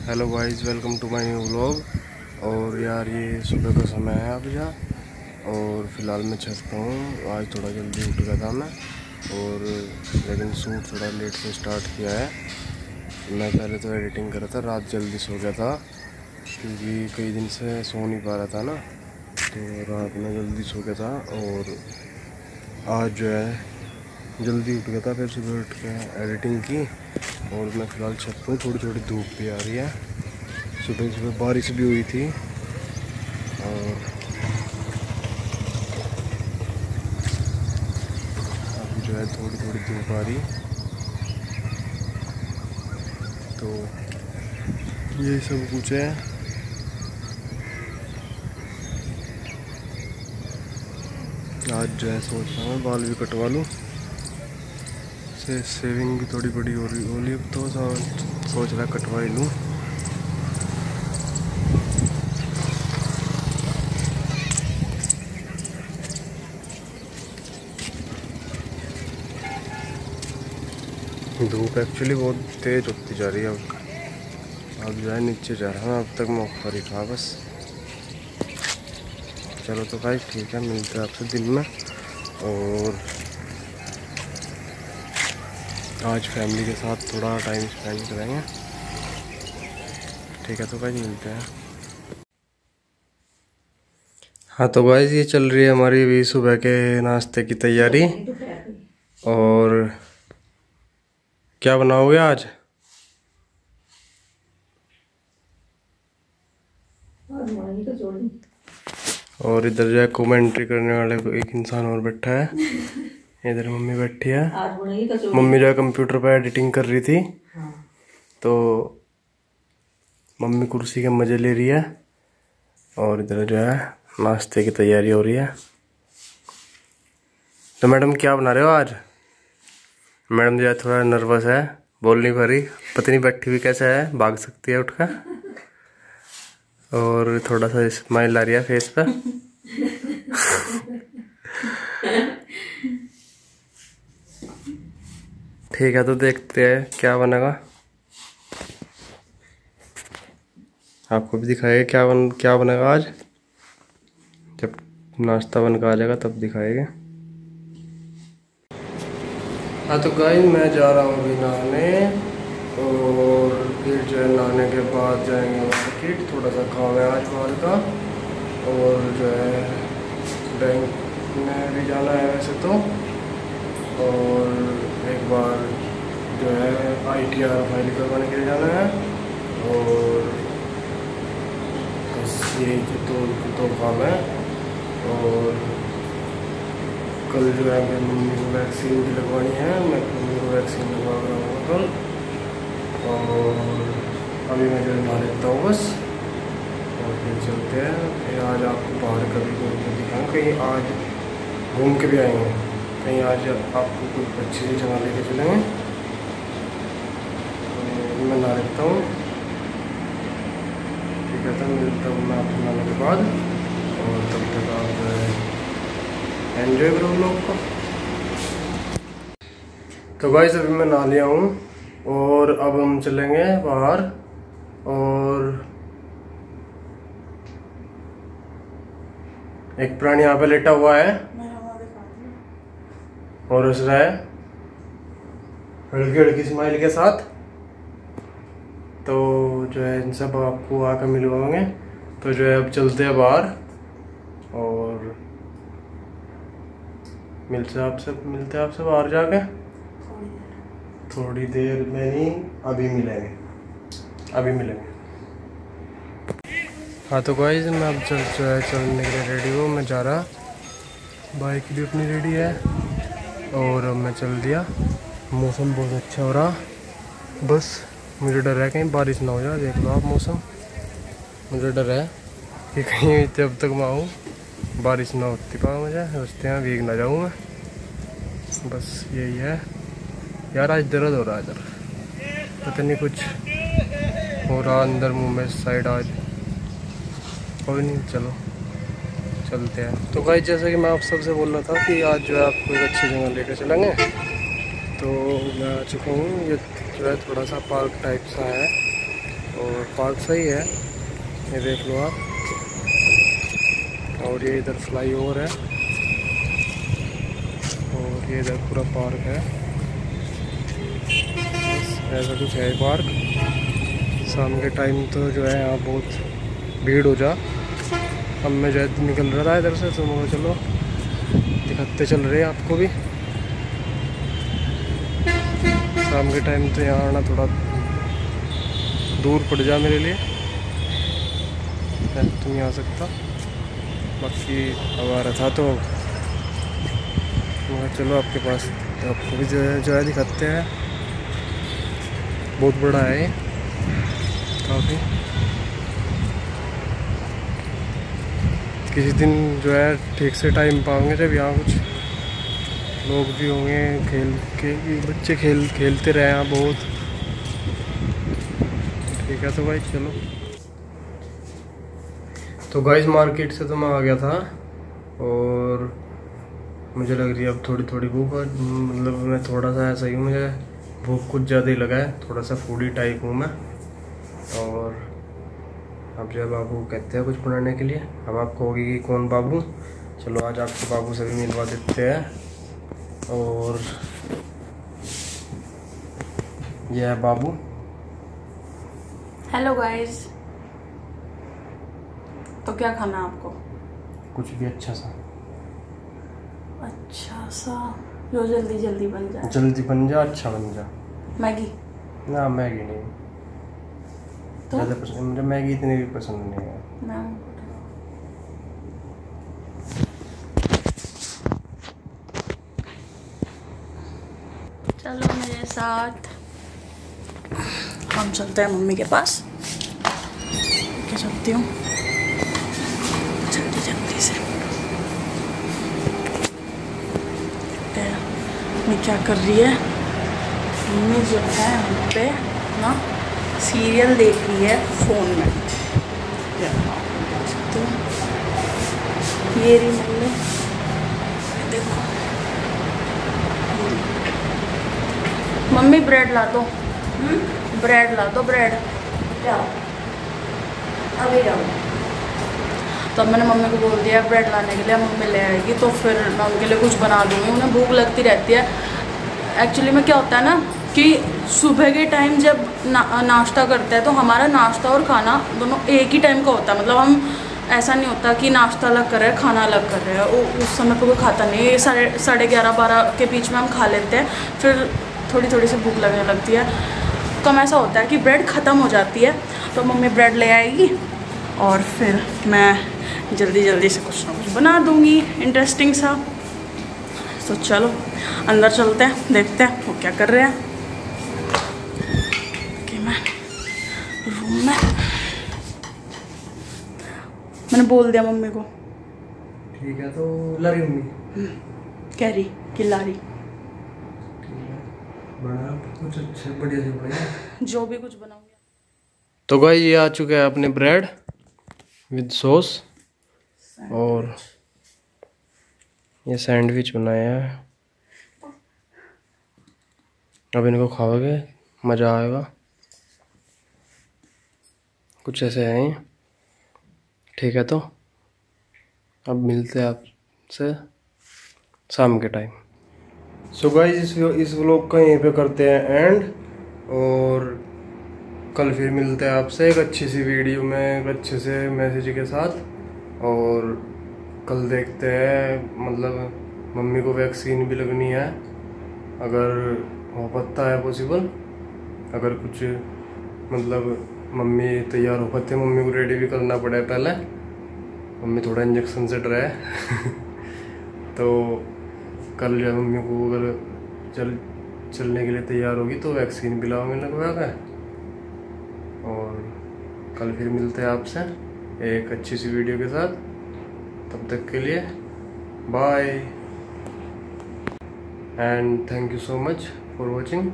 Hello guys welcome to my new vlog और यार ये सुबह का समय है अभी यहाँ और फ़िलहाल मैं छत पर हूँ। आज थोड़ा जल्दी उठ गया था मैं। और लेकिन सूट थोड़ा लेट से स्टार्ट किया है। मैं पहले तो एडिटिंग कर रहा था, रात जल्दी सो गया था। क्योंकि कई दिन से सो नहीं पा रहा था ना। तो रात में जल्दी सो गया था। और आज जो है जल्दी उठ गया था, फिर सुबह उठ के एडिटिंग की और मैं फ़िलहाल छत पर थोड़ी थोड़ी धूप भी आ रही है। सुबह सुबह बारिश भी हुई थी और अभी जो है थोड़ी थोड़ी धूप आ रही। तो ये सब कुछ है। आज जो है सोच रहा हूँ, बाल भी कटवा लूँ। से सेविंग भी थोड़ी बड़ी हो रही होली अब तो सोच रहा कटवा ही लूँ। धूप एक्चुअली बहुत तेज़ होती जा रही है अब। अब जो है नीचे जा रहा हूँ, अब तक मैं ऊपर ही था बस। चलो तो भाई ठीक है, मिलते हैं आपसे दिन में। और आज फैमिली के साथ थोड़ा टाइम स्पेंड करेंगे। ठीक है तो भाई मिलते हैं। हाँ तो भाई ये चल रही है हमारी अभी सुबह के नाश्ते की तैयारी। और क्या बनाओगे आज? और इधर जो है कमेंट्री करने वाले एक इंसान और बैठा है। इधर मम्मी बैठी है। मम्मी जो है कंप्यूटर पर एडिटिंग कर रही थी। हाँ। तो मम्मी कुर्सी के मज़े ले रही है और इधर जो है नाश्ते की तैयारी हो रही है। तो मैडम क्या बना रहे हो आज? मैडम जो है थोड़ा नर्वस है बोल नहीं पा रही। पत्नी बैठी हुई कैसे है? भाग सकती है उठकर? और थोड़ा सा स्माइल आ रही है फेस पर ठीक है तो देखते हैं क्या बनेगा। आपको भी दिखाएगा क्या बन, क्या बनेगा आज। जब नाश्ता बन कर आ जाएगा, तब दिखाएगा। हाँ तो गाय मैं जा रहा हूँ अभी नहाने और फिर जो है नहाने के बाद जाएँगे मार्केट थोड़ा सा काम है आज बाहर का और जो है बैंक में भी जाना है वैसे तो। और एक बार जो है आई टी आर फ़ाइल करवाने के लिए जाना है और बस ये तो तो काम है और कल जो है मेरी मम्मी को वैक्सीन भी लगवानी है, मैं मम्मी को वैक्सीन लगवा रहा हूँ कल और अभी मैं जो है लेता हूँ बस और फिर चलते हैं। फिर आज आपको बाहर कभी कोई दिखाऊँ, कहीं आज घूम के भी आएँगे। कहीं आज आपको कुछ अच्छी सी जगह लेके चलेंगे। तो मैं ना रखता हूँ। ठीक है तो मिलता हूँ मैं आपको नाने के बाद। और तब तक आप एंजॉय करो लोग को। तो भाई अभी मैं नहा लिया हूँ। और अब हम चलेंगे बाहर। और एक प्राणी यहाँ पे लेटा हुआ है। और हंस रहा है हल्की हल्की स्माइल के साथ तो जो है इन सब आपको आकर मिलवाएँगे। तो जो है अब चलते हैं बाहर और मिलते आप सब, मिलते आप सब बाहर जाके। थोड़ी देर में नहीं अभी मिलेंगे अभी मिलेंगे। हाँ तो गाइज़ मैं अब चल, जो है, चलने के लिए रेडी हूँ, मैं जा रहा। बाइक भी अपनी रेडी है। और मैं चल दिया। मौसम बहुत अच्छा हो रहा। बस, मुझे डर है कहीं बारिश ना हो जाए। देख लो आप मौसम। मुझे डर है कि कहीं जब तक मैं आऊँ, बारिश ना होती पा मुझे। रस्ते हैं भीग ना जाऊँ मैं। बस यही है। यार, आज दर्द हो रहा है इधर। पता नहीं कुछ हो रहा अंदर मुँह में साइड आज। कोई नहीं, चलो। चलते हैं। तो भाई जैसे कि मैं आप सबसे बोल रहा था कि आज जो है आपको एक अच्छी जगह लेकर चलेंगे। तो मैं आ चुका हूँ। ये जो है थोड़ा सा पार्क टाइप सा है। और पार्क सही है। ये देख लो आप। और ये इधर फ्लाई ओवर है। और ये इधर पूरा पार्क है। ऐसा कुछ है पार्क शाम के टाइम तो जो है यहाँ बहुत भीड़ हो जा। अब मैं जो है निकल रहा था इधर से तो मैं चलो दिखाते चल रहे हैं आपको भी। शाम के टाइम तो यहाँ आना थोड़ा दूर पड़ जा मेरे लिए। तो नहीं आ सकता। बाकी अब आ रहा था तो चलो आपके पास। आपको भी जो है जो है दिखाते हैं। बहुत बड़ा है काफ़ी। किसी दिन जो है ठीक से टाइम पाओगे जब यहाँ कुछ लोग भी होंगे, खेल के, बच्चे खेल, खेलते रहे यहाँ बहुत। ठीक है तो भाई चलो। तो गाइस मार्केट से तो मैं आ गया था और मुझे लग रही है अब थोड़ी थोड़ी भूख मतलब मैं थोड़ा सा ऐसा ही हूँ, मुझे भूख कुछ ज़्यादा ही लगा है थोड़ा सा फूडी टाइप हूँ मैं और अब जो है बाबू कहते हैं कुछ बनाने के लिए। अब आपको होगी कि कौन बाबू? चलो आज आपको बाबू से भी मिलवा देते हैं। और यह है बाबू। हेलो गाइस तो क्या खाना है आपको? कुछ भी अच्छा सा। अच्छा सा। जो जल्दी जल्दी बन जाए। जल्दी बन जा अच्छा बन जा। मैगी? ना मैगी नहीं। तो? ज़्यादा पसंद मुझे मैगी इतनी भी पसंद नहीं है। मैं चलो मेरे साथ। हम चलते हैं मम्मी के पास। क्या चलती हूँ। जल्दी जल्दी से। मम्मी क्या कर रही है। मम्मी जो है हम पे ना सीरियल देख रही है फ़ोन में। हो ये रही मम्मी देखो। मम्मी ब्रेड ला दो। ब्रेड ला दो ब्रेड अभी तो मैंने मम्मी को बोल दिया ब्रेड लाने के लिए मम्मी ले आएगी तो फिर मैं उनके लिए कुछ बना दूँगी। उन्हें भूख लगती रहती है। एक्चुअली में क्या होता है ना कि सुबह के टाइम जब ना, नाश्ता करते हैं तो हमारा नाश्ता और खाना दोनों एक ही टाइम का होता है। मतलब हम ऐसा नहीं होता कि नाश्ता अलग कर रहे हैं खाना अलग कर रहे हैं। उस समय पर कोई खाता नहीं है। साढ़े साढ़े ग्यारह बारह के बीच में हम खा लेते हैं। फिर थोड़ी थोड़ी सी भूख लगने लगती है। कम ऐसा होता है कि ब्रेड ख़त्म हो जाती है तो मम्मी ब्रेड ले आएगी और फिर मैं जल्दी जल्दी से कुछ ना कुछ बना दूँगी। इंटरेस्टिंग सा। तो चलो अंदर चलते हैं देखते हैं वो क्या कर रहे हैं कि मैं रूम में मैंने बोल दिया मम्मी को। ठीक है तो लरी मम्मी। कह रही कि लारी कुछ अच्छे बढ़िया से बढ़िया जो भी कुछ बनाऊँगी। तो गाइस ये आ चुका है अपने ब्रेड विद सॉस और ये सैंडविच बनाया है। अब इनको खाओगे मज़ा आएगा। कुछ ऐसे हैं। ठीक है तो अब मिलते हैं आपसे शाम के टाइम सो गाइस इस इस व्लॉग का यहीं पे करते हैं एंड और कल फिर मिलते हैं आपसे एक अच्छी सी वीडियो में, एक अच्छे से मैसेज के साथ और कल देखते हैं मतलब मम्मी को वैक्सीन भी लगनी है, अगर हो पाता है पॉसिबल अगर कुछ मतलब मम्मी तैयार हो पाते मम्मी को रेडी भी करना पड़े पहले। मम्मी थोड़ा इंजेक्शन से डरा। है तो कल जो है मम्मी को। अगर चल, चलने के लिए तैयार होगी तो वैक्सीन भी लाओगे लगवा के और कल फिर मिलते हैं आपसे एक अच्छी सी वीडियो के साथ। तब तक के लिए bye and thank you so much for watching